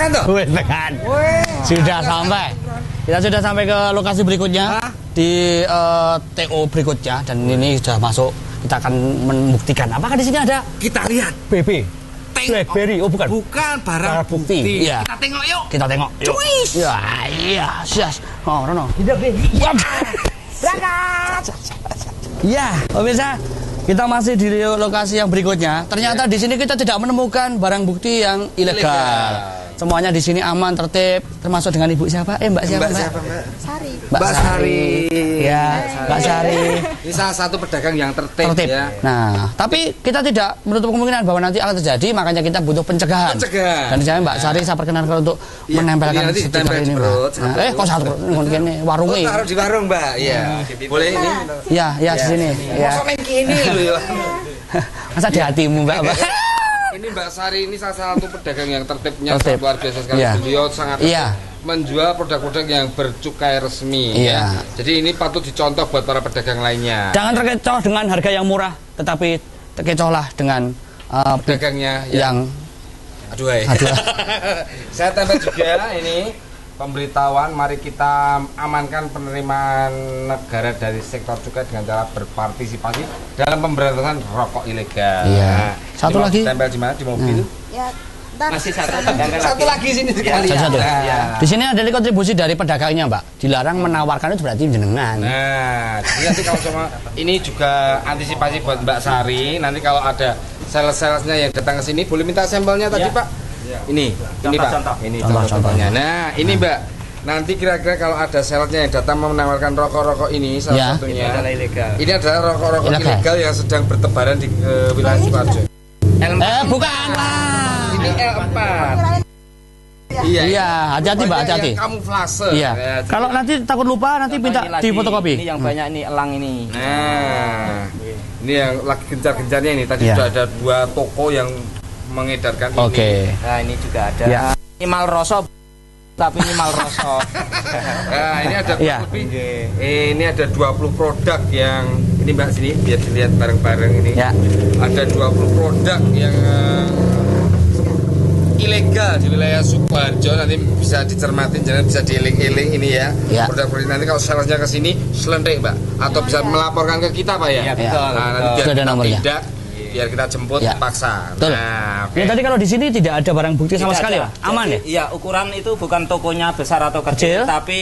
Tekan toh? Wes tekan. Sudah sampai. Kita sudah sampai ke lokasi berikutnya Hah? di eh, TO berikutnya dan ini sudah masuk. Kita akan membuktikan apakah di sini ada Kita lihat. BB. Tengok. Blackberry. Oh bukan. Bukan barang Barang bukti. bukti. Iya. Kita tengok yuk. Kita tengok. Yuk. Cuis. Ya, iya, sias. Oh, Rono. Tidak deh. Berangkat. Ya, pemirsa, kita masih di lokasi yang berikutnya. Ternyata di sini kita tidak menemukan barang bukti yang ilegal. Ilegal. Semuanya di sini aman, tertib, termasuk dengan ibu siapa? Eh, Mbak siapa? Mbak siapa, Mbak? Sari. Mbak Sari. Ya, Mbak Sari. Ini salah satu pedagang yang tertib, Tertib. ya. Nah, tapi kita tidak menutup kemungkinan bahwa nanti akan terjadi, makanya kita butuh pencegahan. Pencegahan. Dan di sana Mbak Sari saya perkenalkan untuk Iya, menempelkan ini nanti stiker di ini, Mbak. perut, Nah, eh, kok satu? Ini warung Oh, ini. taruh di warung, Mbak. Iya. Boleh ini. Ya, ya di sini. Ya. Masa main kini loh ya. Masa di hatimu, Mbak? Ini Mbak Sari ini salah satu pedagang yang tertibnya Tertib. luar biasa sekali. Iya. Beliau sangat Iya. menjual produk-produk yang bercukai resmi. Iya. ya. Jadi ini patut dicontoh buat para pedagang lainnya. Jangan terkecoh dengan harga yang murah, tetapi terkecohlah dengan uh, Pedagangnya yang Aduh, hai. Aduh. Saya tempel juga ini pemberitahuan mari kita amankan penerimaan negara dari sektor cukai dengan cara berpartisipasi dalam pemberantasan rokok ilegal. Iya. Satu ini mau lagi. Tempel di mana? Di mobil? Ya, ntar Masih satu pedagang Satu lagi sini sekali. satu. Nah. Di sini ada kontribusi dari pedagangnya, Mbak. Dilarang menawarkan itu berarti jenengan. Nah, jadi nanti kalau sama ini juga antisipasi buat Mbak Sari. Nanti kalau ada sales-salesnya yang datang ke sini, boleh minta sampelnya tadi Ya. Pak? Ini, ini Pak. Contoh-contoh. Ini Contoh-contohnya. contoh-contohnya. Nah, ini Mbak. Nanti kira-kira kalau ada salesnya yang datang menawarkan rokok-rokok ini salah Ya. satunya. Ini adalah ilegal. Ini adalah rokok-rokok Ilegal. ilegal yang sedang bertebaran di eh, wilayah Sidoarjo. L4. Eh, bukan lah. Ini L4. Iya, Iya, hati-hati, Mbak, hati-hati. Kamuflase. Iya. Ya, Kalau nanti takut lupa nanti minta di fotokopi. Ini yang banyak ini elang ini. Nah, ini yang lagi gencar-gencarnya ini. Tadi Iya. sudah ada dua toko yang mengedarkan ini. Oke. Nah, ini juga ada. Ya. Ini malroso tapi ini malroso. Nah, ini ada kurang lebih. Eh, ini ada 20 produk yang ini Mbak sini biar dilihat bareng-bareng ini. Ya. Ada 20 produk yang eh, ilegal di wilayah Sukoharjo nanti bisa dicermatin jangan bisa dieling-eling ini ya. Ya. Produk-produk nanti kalau salesnya ke sini selentik Mbak atau bisa melaporkan ke kita Pak ya. Iya, betul. Nah, nanti Sudah ada nomornya. tidak biar kita jemput Ya. paksa. Betul. Nah, oke. Ini tadi kalau di sini tidak ada barang bukti sama Tidak sekali, ada. Pak. Aman Jadi, ya? Iya, ukuran itu bukan tokonya besar atau Kecil. kecil, tapi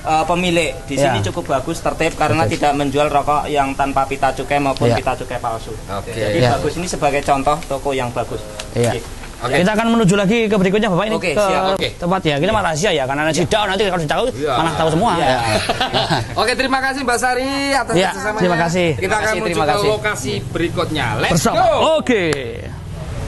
eh, pemilik di sini Ya. cukup bagus tertib karena Tertib. tidak menjual rokok yang tanpa pita cukai maupun Ya. pita cukai palsu. Oke. Jadi Ya. bagus ini sebagai contoh toko yang bagus. Iya. Oke. Kita akan menuju lagi ke berikutnya Bapak ini Oke, ke siap, oke. tempat ya. Kita malah rahasia ya karena nanti tahu nanti kalau ditahu Iya. malah tahu semua. Iya. Ya. Oke, terima kasih Mbak Sari atas Ya, kerjasamanya. terima kasih. Kita Terima akan kasih, menuju ke kasih. lokasi berikutnya. Let's Bersama. go. Oke.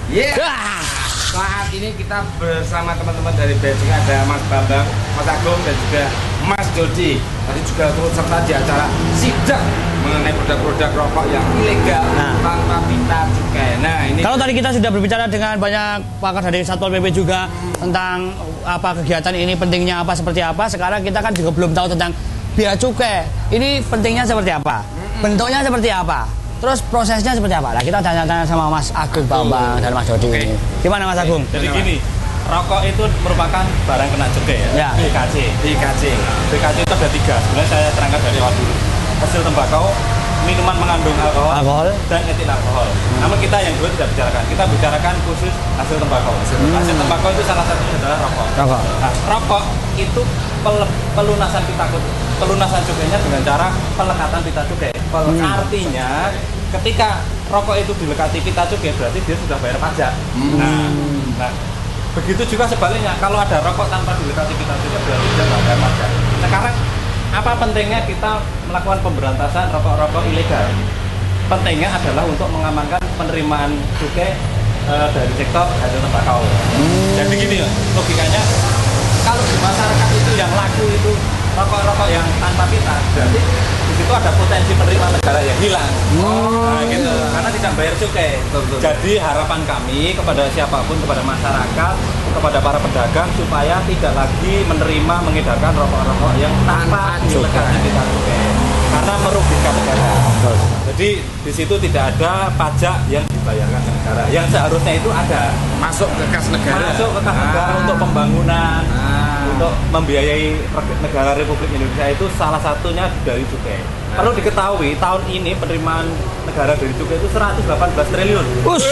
Yeah. Ah. Saat ini kita bersama teman-teman dari Beijing ada Mas Bambang, Mas Agung dan juga Mas Dodi. Tadi juga turut serta di acara sidang mengenai produk-produk rokok yang ilegal Nah. tanpa pita cukai. Nah, ini Kalau tadi kita sudah berbicara dengan banyak pakar dari Satpol PP juga tentang apa kegiatan ini pentingnya apa seperti apa. Sekarang kita kan juga belum tahu tentang biaya cukai. Ini pentingnya seperti apa? Bentuknya seperti apa? Terus prosesnya seperti apa? Nah, kita tanya-tanya sama Mas Agung Bambang dan Mas Dodi ini. Gimana Mas Agung? Jadi gini, rokok itu merupakan barang kena cukai Ya. ya. BKC. DKC. BKC itu ada tiga. Sebenarnya saya terangkan dari awal dulu. Hasil tembakau, minuman mengandung alkohol, Alkohol. dan etil alkohol. Namun kita yang dua tidak bicarakan. Kita bicarakan khusus hasil tembakau. Hasil tembakau itu salah satunya adalah rokok. Rokok. Nah, rokok itu pel- pelunasan pita. Pelunasan cukainya dengan cara pelekatan pita cukai. Pel- Hmm. Artinya ketika rokok itu dilekati pita cukai berarti dia sudah bayar pajak. Nah, nah, begitu juga sebaliknya kalau ada rokok tanpa dilekati pita cukai berarti dia nggak bayar pajak. Sekarang apa pentingnya kita melakukan pemberantasan rokok-rokok ilegal? Pentingnya adalah untuk mengamankan penerimaan cukai eh, dari sektor hasil tembakau. Jadi gini ya, logikanya kalau di masyarakat itu yang laku itu rokok-rokok yang tanpa pita, berarti di situ ada potensi penerimaan negara yang hilang. Nah, gitu. Karena tidak bayar cukai. betul. Jadi harapan kami kepada siapa pun, kepada masyarakat, kepada para pedagang supaya tidak lagi menerima mengedarkan rokok-rokok yang tanpa Tanpa cukai. karena merugikan negara. Jadi di situ tidak ada pajak yang dibayarkan ke negara. Yang seharusnya itu ada Masuk ke kas negara. masuk ke kas Ah. negara untuk pembangunan, Ah. Untuk membiayai negara Republik Indonesia itu salah satunya dari cukai. Perlu diketahui tahun ini penerimaan negara dari cukai itu 118 triliun. Us.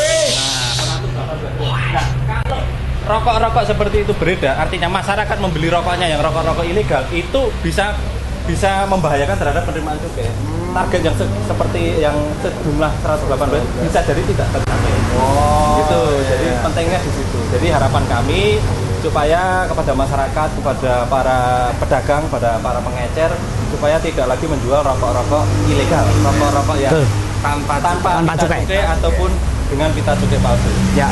Nah, kalau rokok-rokok seperti itu beredar, artinya masyarakat membeli rokoknya yang rokok-rokok ilegal itu bisa bisa membahayakan terhadap penerimaan cukai. Target yang se- seperti yang sejumlah 118 bisa jadi tidak tercapai. Oh. gitu. Jadi pentingnya di situ. Jadi harapan kami supaya kepada masyarakat, kepada para pedagang, pada para pengecer supaya tidak lagi menjual rokok-rokok ilegal, rokok-rokok yang Betul. tanpa tanpa, Tanpa cukai. cukai ataupun dengan pita cukai palsu. Ya.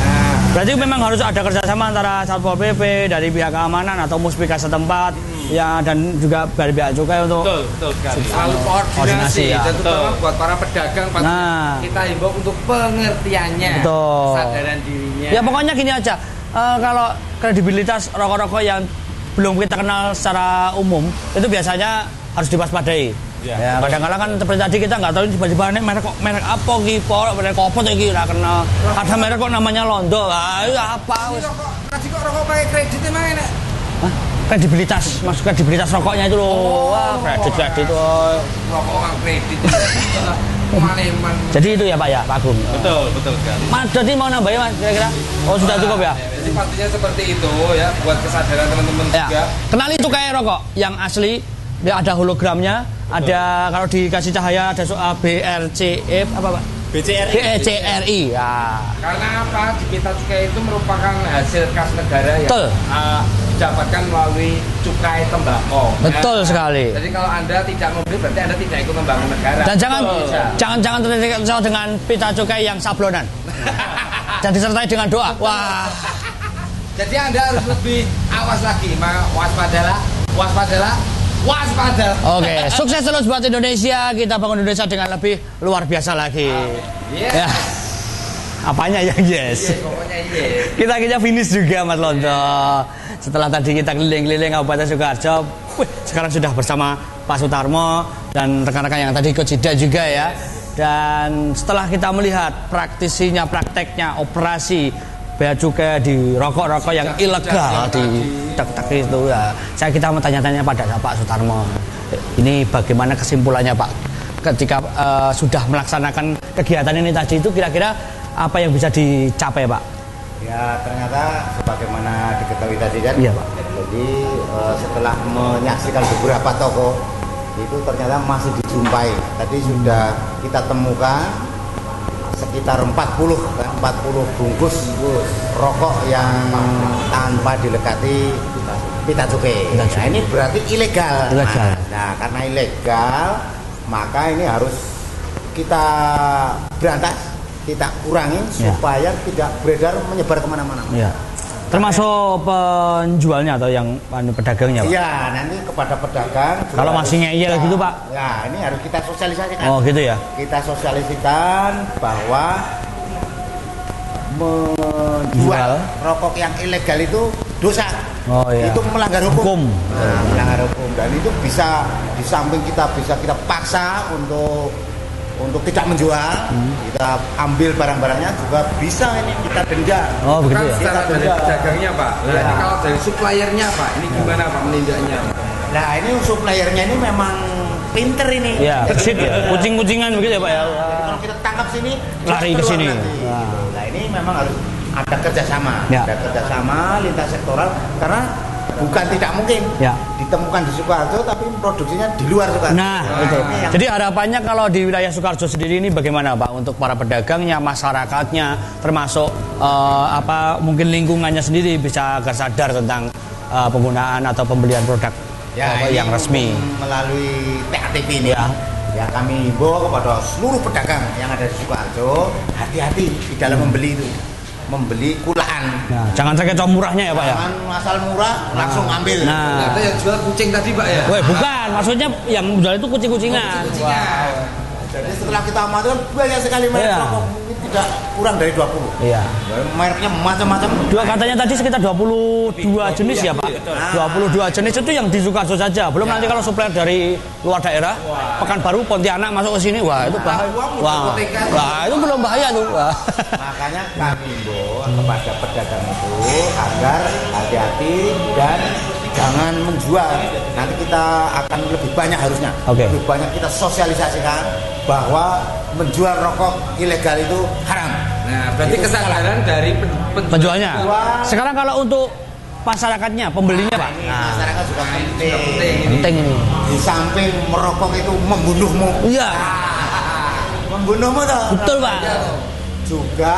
Berarti memang harus ada kerjasama antara Satpol PP dari pihak keamanan atau muspika setempat ya dan juga dari pihak cukai untuk Betul, betul sekali. selalu koordinasi, ya. dan terutama Betul. buat para pedagang Nah. kita himbau untuk pengertiannya Betul. kesadaran dirinya Ya pokoknya gini aja. Eh, kalau kredibilitas rokok-rokok yang belum kita kenal secara umum itu biasanya harus diwaspadai. Ya. Ya, kadang-kadang kan seperti tadi kita nggak tahu ini tiba-tiba ini merek kok merek apa ki, pol, merek apa iki ora kenal. Ada merek kok namanya Londo. Ah, itu apa wis. kok rokok pakai kredit emang enak Hah? Kredibilitas, maksud kredibilitas rokoknya itu loh. Wah, kredit kredit. rokok orang kredit Maleman Jadi itu ya Pak ya, Pak Agung. Betul, betul sekali. Mas, jadi mau nambahin Mas kira-kira? Oh, sudah cukup ya? jadi pastinya seperti itu ya buat kesadaran teman-teman juga Ya. Kenali itu kayak rokok yang asli dia ada hologramnya, ada kalau dikasih cahaya ada soal BRCE apa Pak? BCRI. BECRI. Ya. Karena apa? Di Pita Cukai itu merupakan hasil kas negara yang Betul. uh, didapatkan melalui cukai tembakau. Betul Nah, sekali. Jadi kalau Anda tidak membeli berarti Anda tidak ikut membangun negara. Dan jangan Bisa. jangan jangan terkecoh dengan pita cukai yang sablonan. Dan disertai dengan doa. Wah. Jadi Anda harus lebih awas lagi, waspadalah, waspadalah, waspada. Oke, sukses terus buat Indonesia. Kita bangun Indonesia dengan lebih luar biasa lagi. Yes. Ya. Apanya yang yes? Yes, pokoknya yes. Kita akhirnya finish juga Mas Londo. Setelah tadi kita keliling-keliling Kabupaten Sukoharjo, wih, sekarang sudah bersama Pak Sutarmo dan rekan-rekan yang tadi ikut jeda juga ya. Dan setelah kita melihat praktisinya, prakteknya, operasi bea cukai di rokok-rokok yang ilegal di tek-tek itu ya. Saya kita mau tanya-tanya pada Pak Sutarmo. Ini bagaimana kesimpulannya Pak? Ketika eh, sudah melaksanakan kegiatan ini tadi itu kira-kira apa yang bisa dicapai Pak? Ya ternyata sebagaimana diketahui tadi kan. Iya, Pak. Jadi eh, setelah menyaksikan beberapa toko itu ternyata masih dijumpai. Tadi sudah kita temukan sekitar 40 kan, 40 bungkus rokok yang tanpa dilekati pita cukai. Nah, ini berarti ilegal. Ilegal. Nah, nah, karena ilegal maka ini harus kita berantas, kita kurangi Ya. supaya tidak beredar menyebar ke mana-mana. Ya. Termasuk penjualnya atau yang anu, pedagangnya, Pak? Iya, nanti kepada pedagang. Kalau masih ngeyel gitu, Pak? Ya, ini harus kita sosialisasikan. Oh, gitu ya. Kita sosialisasikan bahwa menjual Jual. rokok yang ilegal itu dosa. Oh, iya. Itu melanggar hukum. Hukum. Nah, melanggar hukum dan itu bisa di samping kita bisa kita paksa untuk untuk tidak menjual, Hmm. kita ambil barang-barangnya juga bisa ini kita denda. Oh, begitu Kan ya. secara dari Kita pedagangnya Pak. Nah, Iya. ini kalau dari suppliernya Pak, ini gimana Pak menindaknya? Nah, ini suppliernya ini memang pinter ini. Ya, kesit ya. Kucing-kucingan begitu ya, Pak ya. Jadi kalau kita tangkap sini Lari ke sini. Nah. Nah ini memang harus ada kerjasama, Ya. ada kerjasama lintas sektoral karena bukan tidak mungkin Ya. ditemukan di Sukoharjo tapi produksinya di luar Sukoharjo. Nah, itu. ini yang- Jadi harapannya kalau di wilayah Sukarjo sendiri ini bagaimana, Pak? Untuk para pedagangnya, masyarakatnya, termasuk eh, apa mungkin lingkungannya sendiri bisa agar sadar tentang eh, penggunaan atau pembelian produk rokok ini yang resmi. melalui TATP ini. Ya. Ya kami himbau kepada seluruh pedagang yang ada di Sukoharjo hati-hati di dalam membeli itu, membeli kulaan. Nah, jangan terkecoh murahnya ya, Pak ya. Jangan asal murah langsung ambil. Nah. Ternyata yang jual kucing tadi Pak ya? Weh, bukan. Maksudnya yang jual itu kucing-kucingan. Kucingan. Jadi setelah kita amati kan banyak sekali merek Iya. rokok mungkin tidak kurang dari 20. Iya. Mereknya macam-macam. Dua katanya tadi sekitar 22 jenis ya Pak. 22 jenis itu yang di Sukarjo saja. Belum nanti kalau supplier dari luar daerah, Pekanbaru, Pontianak masuk ke sini, wah itu bahaya. Wah, wah itu belum bahaya tuh. Makanya kami himbau kepada pedagang itu agar hati-hati dan jangan menjual. Nanti kita akan lebih banyak harusnya. Oke. Lebih banyak kita sosialisasikan bahwa menjual rokok ilegal itu haram. Nah, berarti kesadaran dari pen- pen- Penjualnya. Sekarang kalau untuk masyarakatnya, pembelinya Pak. Nah, masyarakat juga penting. penting ini. Penting ini. Di samping merokok itu membunuhmu. Iya, Membunuhmu toh. betul Pak. Juga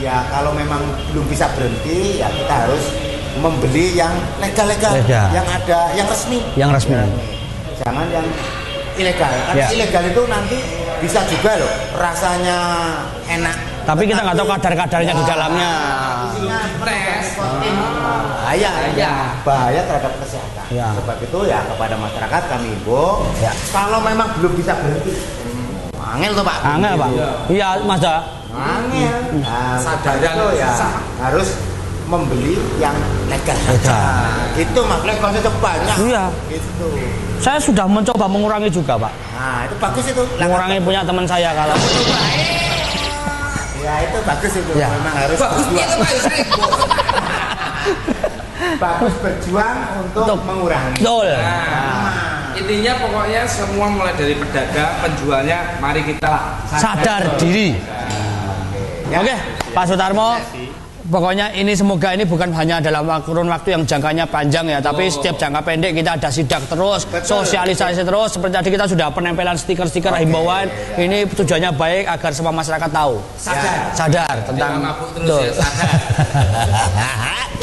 ya kalau memang belum bisa berhenti ya kita harus membeli yang legal-legal, Legal. yang ada, yang resmi. Yang resmi. Jangan yang ilegal. Karena Ya. ilegal itu nanti bisa juga loh rasanya enak. Tapi kita nggak tahu kadar-kadarnya di dalamnya. Isinya stres, bahaya, Bahaya. bahaya terhadap kesehatan. Ya. Sebab itu ya kepada masyarakat kami himbau, Ya. kalau memang belum bisa berhenti, angel tuh pak. Angel Pak. Iya Mas Da. Angel. Nah, Sadar sebab itu ya susah. harus membeli yang legal Legal. saja. Itu mas legalnya itu banyak. Iya. Gitu. Saya sudah mencoba mengurangi juga Pak. Nah itu bagus itu. Mengurangi punya teman saya kalau Ya itu bagus itu. Ya. Memang harus Bagus berjuang. Pak Yusri. bagus berjuang untuk, Untuk- mengurangi. betul. Nah, intinya pokoknya semua mulai dari pedagang, penjualnya, mari kita Sadar diri. Ya. Oke, Pak Sutarmo. Pokoknya ini semoga ini bukan hanya dalam kurun waktu yang jangkanya panjang ya, tapi setiap jangka pendek kita ada sidak terus, Betul. sosialisasi terus. Seperti tadi kita sudah penempelan stiker-stiker himbauan. Ini tujuannya baik agar semua masyarakat tahu, sadar. sadar tentang terus ya, sadar.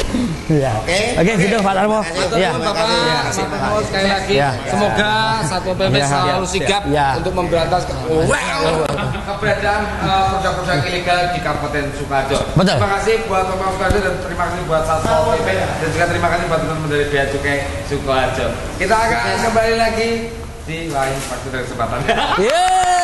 Iya. Oke. Oke, gitu Pak Tarmo. Ya. nuwun Bapak, sekali lagi Ya. semoga Satpol PP Ya. selalu sigap Ya. untuk memberantas ke- keberadaan eh, produk-produk ilegal di Kabupaten Sukoharjo. Betul. Terima kasih buat Bapak Sukoharjo dan terima kasih buat Satpol PP dan juga terima kasih buat teman-teman dari Bea Cukai Sukoharjo. Kita akan kembali lagi di lain waktu dan kesempatan. Yeay.